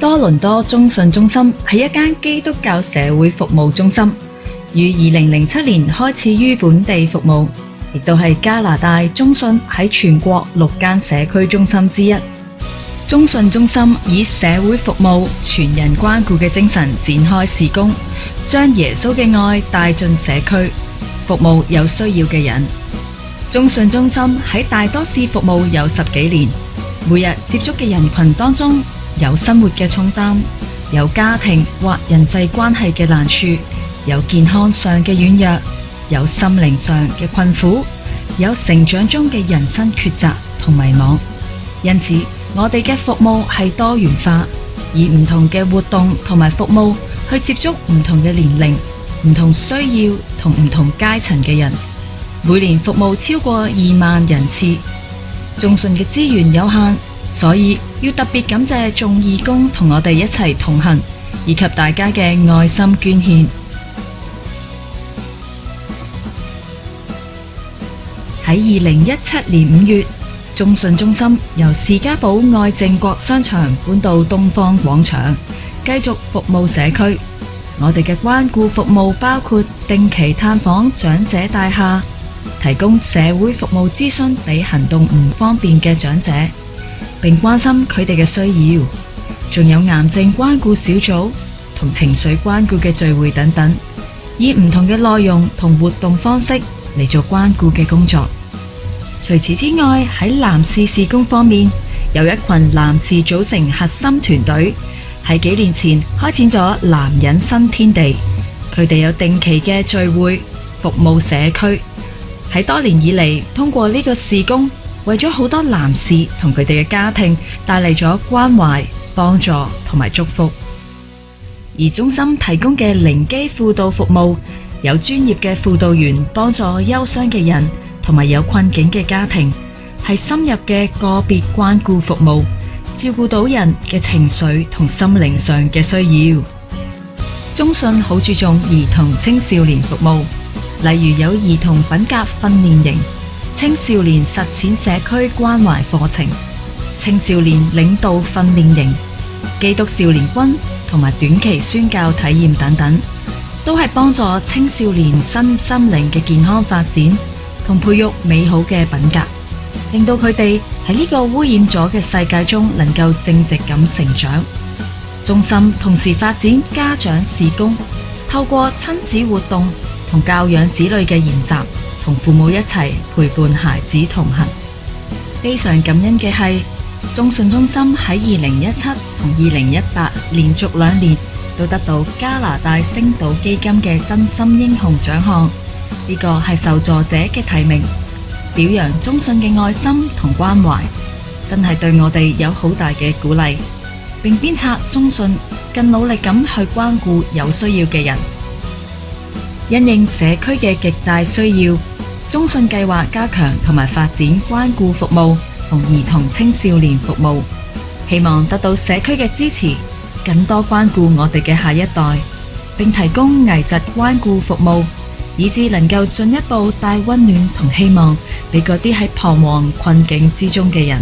多伦多中信中心系一间基督教社会服务中心，于二零零七年开始于本地服务，亦都系加拿大中信喺全国六间社区中心之一。中信中心以社会服务、全人关顾嘅精神展开事工，将耶稣嘅爱带进社区，服务有需要嘅人。中信中心喺大多士服务有十几年，每日接触嘅人群当中。有生活嘅重担，有家庭或人际关系嘅难处，有健康上嘅软弱，有心灵上嘅困苦，有成长中嘅人生抉择同迷茫。因此，我哋嘅服务系多元化，以唔同嘅活动同埋服务去接触唔同嘅年龄、唔同需要同唔同阶层嘅人。每年服务超过二万人次，众信嘅资源有限，所以。要特别感谢众义工同我哋一齐同行，以及大家嘅爱心捐献。喺二零一七年五月，中信中心由士嘉堡爱正国商场搬到东方广场，继续服务社区。我哋嘅关顾服务包括定期探访长者大厦，提供社会服务咨询俾行动唔方便嘅长者。并关心佢哋嘅需要，仲有癌症关顾小组同情绪关顾嘅聚会等等，以唔同嘅内容同活动方式嚟做关顾嘅工作。除此之外，喺男士事工方面，有一群男士组成核心团队，喺几年前开展咗男人新天地。佢哋有定期嘅聚会、服务社区，喺多年以嚟通过呢个事工。为咗好多男士同佢哋嘅家庭带嚟咗关怀、帮助同埋祝福，而中心提供嘅灵机辅导服务，有专业嘅辅导员帮助忧伤嘅人同埋有困境嘅家庭，系深入嘅个别关顾服务，照顾到人嘅情绪同心灵上嘅需要。中信好注重儿童青少年服务，例如有儿童品格训练营。青少年实践社区关怀课程、青少年领导训练营、基督少年军同埋短期宣教体验等等，都系帮助青少年身心灵嘅健康发展同培育美好嘅品格，令到佢哋喺呢个污染咗嘅世界中能够正直咁成长。中心同时发展家长事工，透过亲子活动同教养子女嘅研习。同父母一齐陪伴孩子同行，非常感恩嘅系中信中心喺二零一七同二零一八连续两年都得到加拿大星岛基金嘅真心英雄奖项，呢个系受助者嘅提名，表扬中信嘅爱心同关怀，真系对我哋有好大嘅鼓励，并鞭策中信更努力咁去关顾有需要嘅人，因应社区嘅极大需要。中信计划加强同埋发展关顾服务同儿童青少年服务，希望得到社区嘅支持，更多关顾我哋嘅下一代，并提供危疾关顾服务，以至能够进一步带温暖同希望俾嗰啲喺彷徨困境之中嘅人。